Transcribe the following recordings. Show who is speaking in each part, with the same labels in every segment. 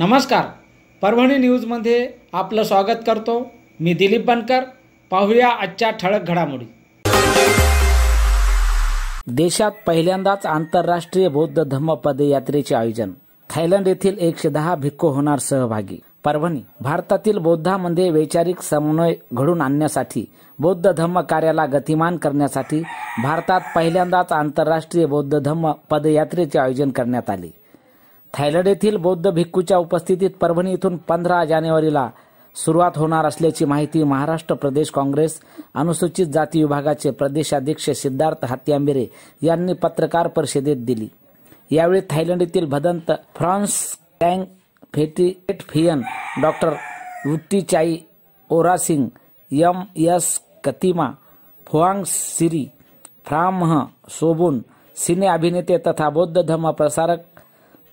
Speaker 1: नमस्कार. परभणी न्यूजमध्ये आपलं स्वागत करतो. मी दिलीप बनकर. पाहूया आजच्या ठळक घडामोडी. देशात पहिल्यांदाच आंतरराष्ट्रीय बौद्ध धम्म पदयात्रेचे आयोजन. थायलंड येथील एकशे दहा भिक्खू होणार सहभागी. परभणी भारतातील बौद्धामध्ये वैचारिक समन्वय घडून आणण्यासाठी बौद्ध धम्म कार्याला गतिमान करण्यासाठी भारतात पहिल्यांदाच आंतरराष्ट्रीय बौद्ध धम्म पदयात्रेचे आयोजन करण्यात आले. थायलंड येथील बौद्ध भिक्खूच्या उपस्थितीत परभणी इथून पंधरा जानेवारीला सुरुवात होणार असल्याची माहिती महाराष्ट्र प्रदेश काँग्रेस अनुसूचित जाती विभागाचे प्रदेशाध्यक्ष सिद्धार्थ हत्यांबेरे यांनी पत्रकार परिषदेत दिली. यावेळी थायलंड येथील भदंत फ्रान्स टँग फियन doctor Wutthichai Orasing M S Katima Phuang Siri फ्रामह सोबून सिने अभिनेते तथा बौद्ध धर्म प्रसारक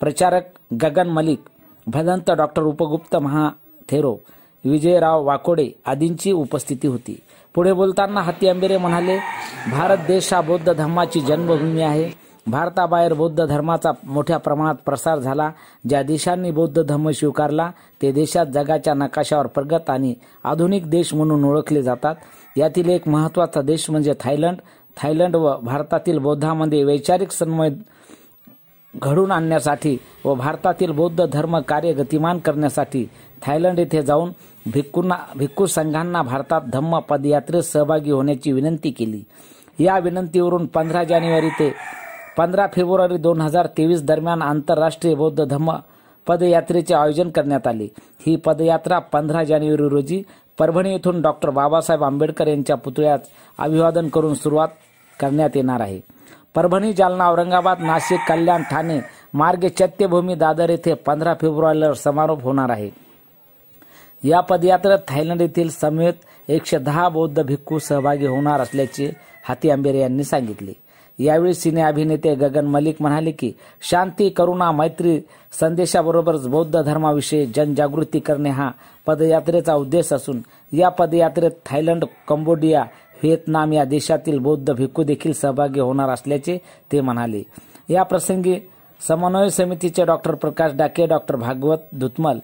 Speaker 1: प्रचारक गगन मलिक भदंत डॉक्टर उपगुप्त महाथेरो विजयराव वाकोडे आदींची उपस्थिती होती. पुढे बोलताना हत्ती आंबेरे म्हणाले भारत देश हा बौद्ध धर्माची जन्मभूमी आहे. भारताबाहेर बौद्ध धर्माचा मोठ्या प्रमाणात प्रसार झाला. ज्या देशांनी बौद्ध धर्म स्वीकारला ते देशात जगाच्या नकाशावर प्रगत आणि आधुनिक देश म्हणून ओळखले जातात. यातील एक महत्त्वाचा देश म्हणजे थायलंड. थायलंड व भारतातील बौद्धामध्ये वैचारिक समन्वय घडून आणण्यासाठी व भारतातील बौद्ध धर्म कार्य गतिमान करण्यासाठी थायलंड येथे जाऊन भिक्खूंना भिक्खू संघांना भारतात धम्म पदयात्रेत सहभागी होण्याची विनंती केली. या विनंतीवरून पंधरा जानेवारी ते पंधरा फेब्रुवारी दोन हजार तेवीस दरम्यान आंतरराष्ट्रीय बौद्ध धम्म पदयात्रेचे आयोजन करण्यात आले. ही पदयात्रा पंधरा जानेवारी रोजी परभणी येथून डॉक्टर बाबासाहेब आंबेडकर यांच्या पुतळ्यात अभिवादन करून सुरुवात करण्यात येणार आहे. परभणी जालना औरंगाबाद नाशिक कल्याण ठाणे मार्गे चैत्यभूमी दादर येथे पंधरा फेब्रुवारीला समारोप होणार आहे. या पदयात्रेत थायलंड येथील समेत एकशे दहा बौद्ध भिक्खू सहभागी होणार असल्याचे हाती आंबेरे यांनी सांगितले. यावेळी सिने अभिनेते गगन मलिक म्हणाले की शांती करुणा मैत्री संदेशाबरोबरच बौद्ध धर्माविषयी जनजागृती करणे हा पदयात्रेचा उद्देश असून या पदयात्रेत थायलंड कंबोडिया व्हिएतनाम या देशातील बौद्ध भिक्खू देखील सहभागी होणार असल्याचे ते म्हणाले. या प्रसंगी समन्वय समितीचे doctor Prakash Dake doctor Bhagwat Dhutmal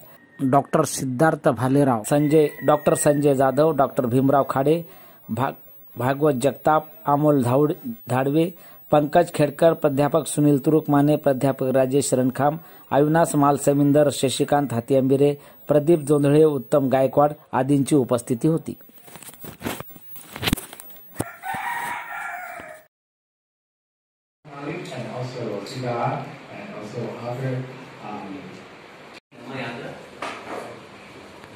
Speaker 1: doctor Siddharth Bhalerao Sanjay doctor Sanjay Jadhav doctor Bhimrao Khade भाग भागवत जगताप अमोल धावड धाडवे पंकज खेडकर प्राध्यापक सुनील तुरुकमाने प्राध्यापक राजेश रणखाम अविनाश मालसमिंदर शशिकांत हातीअंबिरे प्रदीप जोंधळे उत्तम गायकवाड आदींची उपस्थिती होती.
Speaker 2: Also and also other um,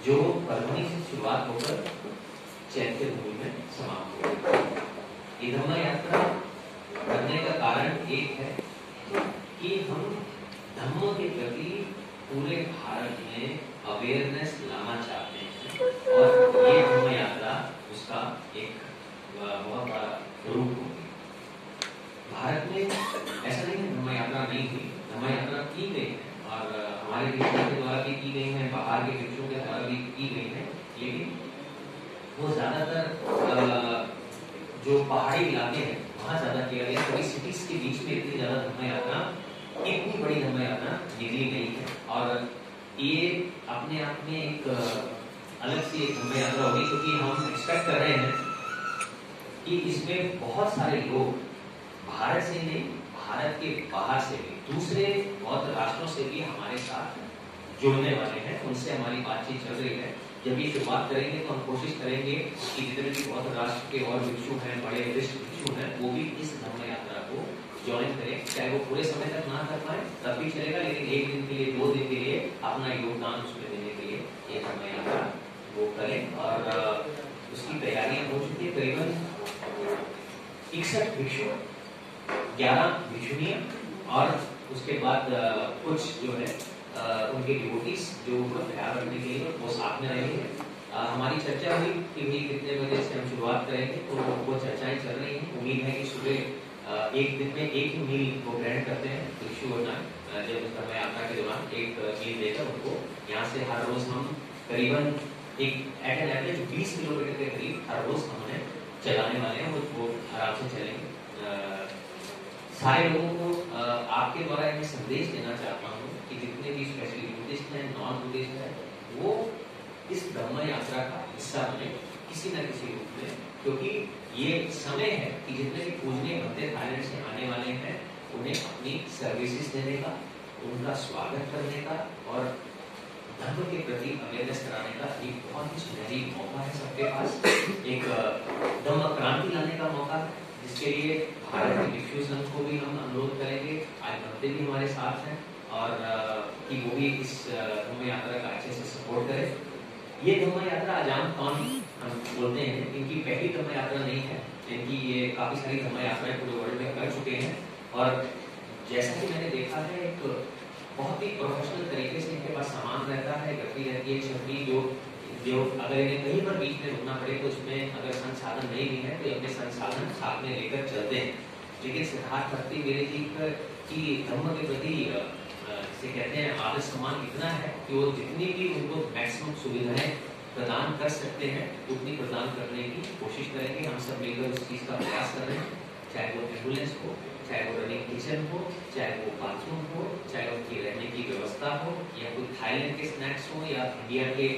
Speaker 3: जो से शुरुआत होकर चैत्य भूमि में समाप्त हो धम्म यात्रा करने का कारण एक है कि हम धम्म के प्रति पूरे भारत में अवेयरनेस लाना चाहते हैं और ये धम्म यात्रा उसका एक बहुत बड़ा रूप होगी भिक्षुओं के द्वारा भी की गई है बाहर के द्वारा भी की गई है, लेकिन वो ज़्यादातर जो पहाड़ी इलाके हैं, वहाँ ज़्यादा किया गया। कभी सिटीज़ के बीच में इतनी ज़्यादा धम्म यात्रा इतनी बड़ी धम्म यात्रा निकली गई है। और ये अपने आप में एक अलग सी एक धम्म यात्रा होगी, क्योंकि हम एक्सपेक्ट कर रहे हैं कि इसमें बहुत सारे लोग भारत से नहीं भारत के बाहर से भी, दूसरे बौद्ध राष्ट्रों से भी हमारे साथ जुड़ने वाले हैं, उनसे हमारी बातचीत चल रही है। जब ये शुरुआत करेंगे तो हम कोशिश करेंगे कि जितने भी बौद्ध राष्ट्र के और भिक्षु हैं, बड़े वरिष्ठ भिक्षु हैं, वो भी इस धर्म यात्रा को ज्वाइन करें। चाहे वो पूरे समय तक ना कर पाए, तब भी चलेगा, लेकिन एक दिन के लिए, दो दिन के लिए अपना योगदान उसमें देने के लिए ये धर्म यात्रा वो करें। और उसकी तैयारियाँ हो चुकी है, करीबन इकसठ भिक्षु। ग्यारह भिक्षुनियाँ और उसके बाद कुछ जो है उनके डिवोटीज जो उनका ख्याल रखने के लिए वो साथ में रहेंगे। हमारी चर्चा हुई कि भाई कितने बजे से हम शुरुआत करेंगे तो वो चर्चाएँ चल रही हैं। उम्मीद है कि सुबह एक दिन में एक ही मील वो ग्रहण करते हैं भिक्षु नान जब उस समय यात्रा के दौरान एक मील देकर उनको यहाँ से हर रोज हम करीबन एक एट एन एवरेज बीस किलोमीटर के करीब हर रोज हम उन्हें चलाने वाले हैं, वो आराम से चलेंगे। सारे लोगों को आपके द्वारा मैं संदेश देना चाहता हूँ कि जितने भी स्पेशली बुद्धिस्ट है नॉन बुद्धिस्ट है, वो इस धम्म यात्रा का हिस्सा बने, किसी न किसी रूप में। क्योंकि ये समय है कि जितने भी पूजनीय बंदे थाईलैंड से आने वाले हैं, उन्हें अपनी सर्विसेज़ देने का, उनका स्वागत करने का और धर्म के प्रति अवेयरनेस कराने का एक बहुत ही सुनहरी मौका है सबके पास। एक धर्म क्रांति लाने का मौका है। जिसके लिए भारत के संघ को भी हम अनुरोध करेंगे। आज भक्ति भी हमारे साथ हैं और कि वो भी इस धर्म यात्रा का अच्छे से सपोर्ट करें। ये धम्म यात्रा अजाम कौन हम बोलते हैं? इनकी पहली धम्म यात्रा नहीं है। इनकी ये काफ़ी सारी धम्म यात्राएँ पूरे वर्ल्ड में कर चुके हैं। और जैसा कि मैंने देखा है, एक बहुत ही प्रोफेशनल तरीके से इनके पास सामान रहता है गति रहती है, छतरी, जो जो अगर इन्हें कहीं पर बीच में रुकना पड़े तो उसमें अगर संसाधन नहीं भी है तो अपने संसाधन साथ में लेकर चलते हैं। लेकिन सिद्धार्थ भक्ति मेरे जी की धर्म के प्रति से कहते हैं आदर सम्मान इतना है कि वो जितनी भी उनको मैक्सिमम सुविधाएँ प्रदान कर सकते हैं, उतनी प्रदान करने की कोशिश करेंगे। हम सब मिलकर उस चीज़ का प्रयास कर रहे हैं, चाहे वो एंबुलेंस हो चाहे वो रनिंग किचन हो, चाहे वो बाथरूम हो, चाहे उनकी रहने की व्यवस्था हो, या कोई थाईलैंड के स्नैक्स हो, या इंडिया के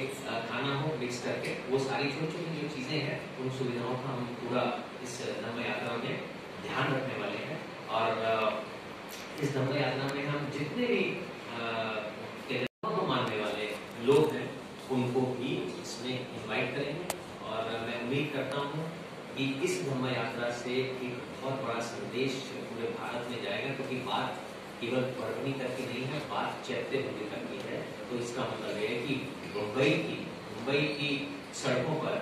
Speaker 3: खाना हो मिक्स करके, वो सारी छोटी छोटी जो चीज़ें हैं, उन सुविधाओं का हम पूरा इस धर्म यात्रा में ध्यान रखने वाले हैं। और इस धर्म यात्रा में हम जितने भी मानने वाले लोग हैं, उनको भी इसमें इनवाइट करेंगे। और मैं उम्मीद करता हूँ कि इस धर्म यात्रा से एक बहुत बड़ा संदेश पूरे भारत में जाएगा क्योंकि बात केवल परभनी तक की नहीं है, बात चैत्य मंदिर तक की है। तो इसका मतलब यह है कि मुंबई की मुंबई की सड़कों पर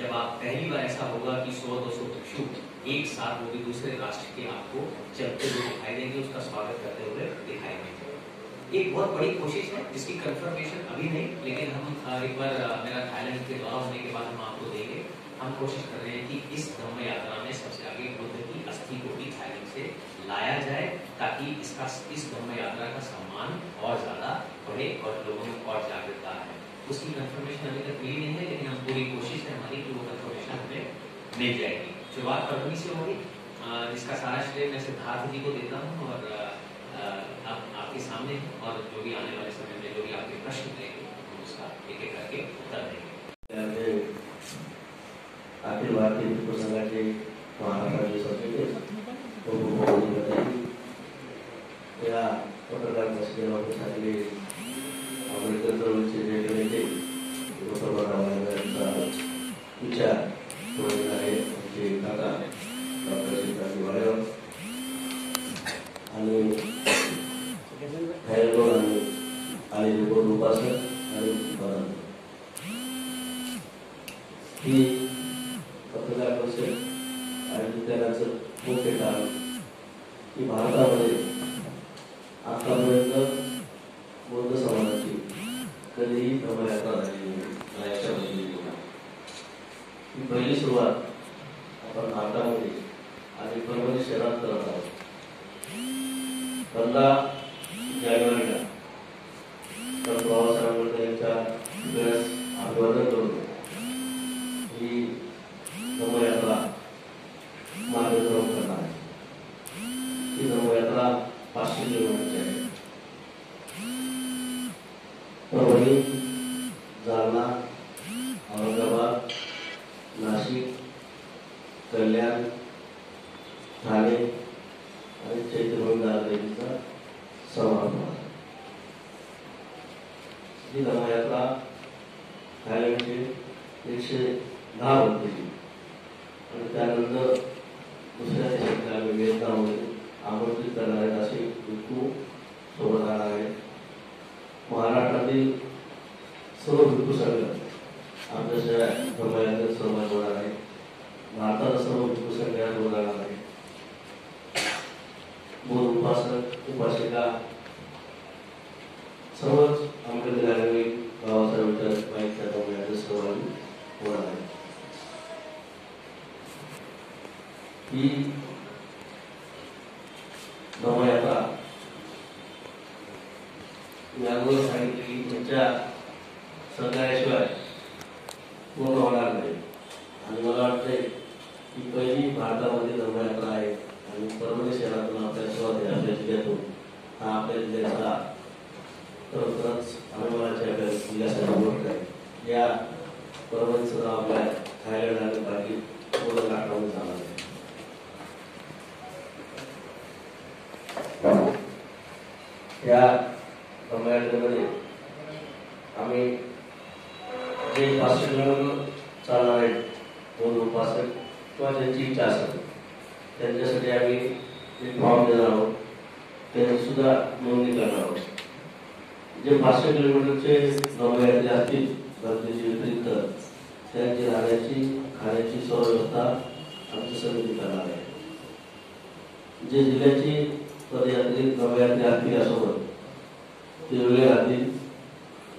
Speaker 3: जब आप पहली बार ऐसा होगा कि सौ, दो सौ भिक्षु एक साथ वो भी दूसरे राष्ट्र के आपको चलते हुए दिखाई देंगे, उसका स्वागत करते हुए दिखाई देंगे। एक बहुत बड़ी कोशिश है जिसकी कंफर्मेशन अभी नहीं, लेकिन हम एक बार मेरा थाईलैंड के दौरा होने के बाद हम आपको देंगे। हम कोशिश कर रहे हैं कि इस धर्म यात्रा में सबसे आगे बुद्ध की अस्थि को भी थाईलैंड से लाया जाए ताकि इसका, इस धर्म यात्रा का सम्मान और ज़्यादा बढ़े और लोगों में और जागरूकता है उसकी कंफर्मेशन अभी तक मिली नहीं है, लेकिन हम पूरी कोशिश है हमारी कि वो कंफर्मेशन हमें मिल जाएगी। शुरुआत परभनी से होगी। जिसका सारा श्रेय मैं सिद्धार्थ जी को देता हूँ और आप, आपके सामने और जो भी आने वाले समय में जो भी आपके प्रश्न रहेंगे, हम उसका एक एक करके उत्तर देंगे।
Speaker 4: अखिल भारतीय विश्व संघाचे महाराष्ट्राचे Bapak-bapak ini, ya, perkenalkan saya Bapak Sadil, कधीही नाही ही पहिली सुरुवात आपण भारतामध्ये आणि परभणी शहरात करत आहोत पंधरा जानेवारीला तर बाबासाहेब आंबेडकर यांच्या वेळेस अभिवादन करून ही धर्मयात्रा मार्गक्रम करणार आहे ही धर्मयात्रा पाचशे किलोमीटरची आहे परभणी जालना औरंगाबाद नाशिक कल्याण ठाणे आणि चैत्रभंगार देवीचा समारोह ही धर्मयात्रा थायलंडचे एकशे दहा होते. आणि त्यानंतर दुसऱ्या देशातल्या विविधतामध्ये आमंत्रित करणार आहेत असे भिक्खू सोबत राहणार आहेत महाराष्ट्रातील सर्व भिक्खू संघ आमच्या धर्मयात्रेत सहभाग होणार आहे, भारताचा सर्व भिक्खू संघ होणार आहे. बोध उपासक, उपासिका, सर्वच आंबेडकर गाडवे बाबासाहेब विचार सहभागी होणार आहे. ही धर्मयात्रा मी अगोदर सांगितले की तुमच्या सहकार्याशिवाय पूर्ण होणार नाही. आणि मला वाटतंय की पहिली भारतामध्ये धर्मयात्रा आहे आणि परभणी शहरातून आपल्या सुरुवात आहे आपल्या जिल्ह्यातून हा आपल्या जिल्ह्याचा खरोखरच अनुभवाच्या जिल्ह्यासाठी गोष्ट आहे या परभणीचं नाव आपल्या थायलंड आणि बाकी पूर्ण नाटकामध्ये जाणार आहे. या जे पाचशे किलोमीटर चालणार आहेत दोन उपासक किंवा ज्यांची इच्छा असेल एक फॉर्म देणार आहोत त्यांची सुद्धा नोंदणी आहोत जे पाचशे किलोमीटरचे नवयातले असतील गर्दीची व्यतिरिक्त त्यांची राहण्याची खाण्याची सर्व व्यवस्था आमची समिती करणार जे जिल्ह्याची पदयात्री नवयात्री असतील यासोबत ते वेगळे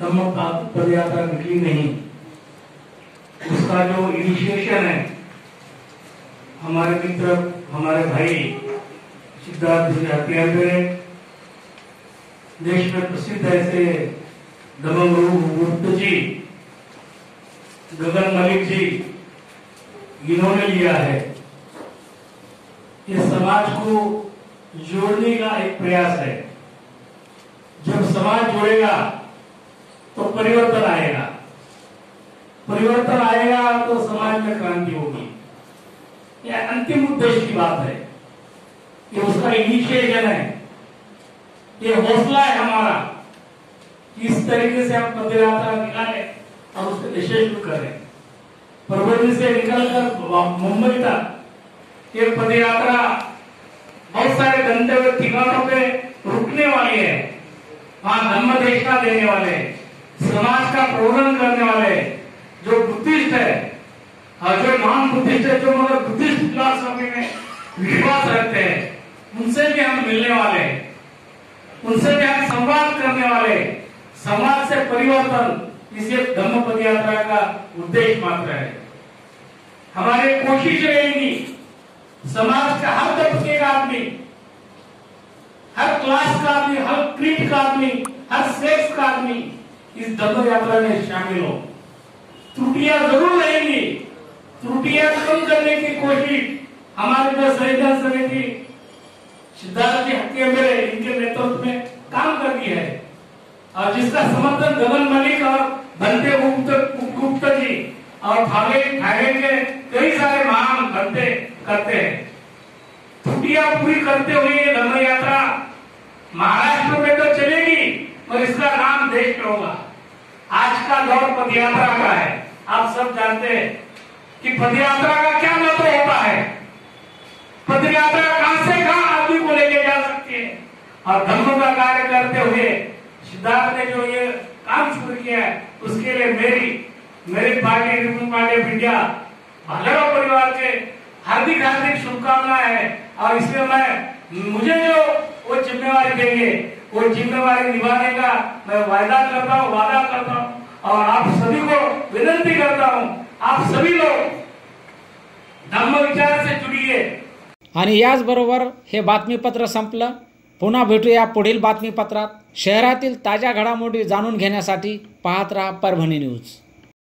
Speaker 5: धम्म पद यात्रा निकली नहीं। उसका जो इनिशिएशन है, हमारे मित्र, हमारे भाई सिद्धार्थ हत्यारे देश में प्रसिद्ध ऐसे गुरु गुप्त जी, गगन मलिक जी, इन्होंने लिया है। ये समाज को जोड़ने का एक प्रयास है। जब समाज जुड़ेगा तो परिवर्तन आएगा। परिवर्तन आएगा तो समाज में क्रांति होगी। यह अंतिम उद्देश्य की बात है ये उसका इनिशिएशन है। ये हौसला है हमारा इस तरीके से हम पद यात्रा निकालें और उसको यशस्वी करें। परभणी से निकलकर मुंबई तक ये पद यात्रा बहुत सारे गंतव्य ठिकानों पे रुकने वाली है। वहाँ धम्म देखना देने वाले समाज का प्रबोधन करने वाले जो बुद्धिस्ट है और जो नॉन बुद्धिस्ट है, जो मगर बुद्धिस्ट फिलोसफी में विश्वास रखते हैं, उनसे भी हम मिलने वाले हैं। उनसे भी हम संवाद करने वाले समाज से परिवर्तन इसे धम्म पद यात्रा का उद्देश्य मात्र है। हमारी कोशिश रहेगी, समाज का हर तबके का आदमी, हर क्लास का आदमी, हर क्रीड का आदमी, हर सेक्स का आदमी इस धम्म यात्रा में शामिल हो। त्रुटियाँ ज़रूर रहेंगी। त्रुटियाँ कम करने की कोशिश हमारी जो संविधान समिति सिद्धार्थ जी हत्या मेरे, इनके नेतृत्व में काम कर रही है। और जिसका समर्थन गगन मलिक और बनते गुप्त जी और थाने थाईलैंड के कई सारे महान बनते करते हैं। त्रुटियाँ पूरी करते हुए धर्म यात्रा महाराष्ट्र में तो चलेगी। में होगा। आज का दौर पदयात्रा का है। आप सब जानते हैं कि पदयात्रा का क्या महत्व होता है। पदयात्रा कहाँ से कहाँ आदमी को लेके जा सकती है। और धर्म का कार्य करते हुए सिद्धार्थ ने जो ये काम शुरू किया है, उसके लिए मेरी मेरी party party of India Bhalerao परिवार के हार्दिक हार्दिक शुभकामनाएँ है। और इसमें मैं, मुझे जो वो जिम्मेवारी देंगे वो जिम्मेवारी निभाने का मैं वायदा करता हूँ वादा करता हूँ और आप सभी को विनती करता हूँ आप सभी लोग धम्म विचार से जुड़िए।
Speaker 1: आणि याचबरोबर हे बातमीपत्र संपलं. पुन्हा भेटूया पुढील बातमीपत्रात. शहरातील ताज्या घडामोडी जाणून घेण्यासाठी पाहत राहा परभणी न्यूज.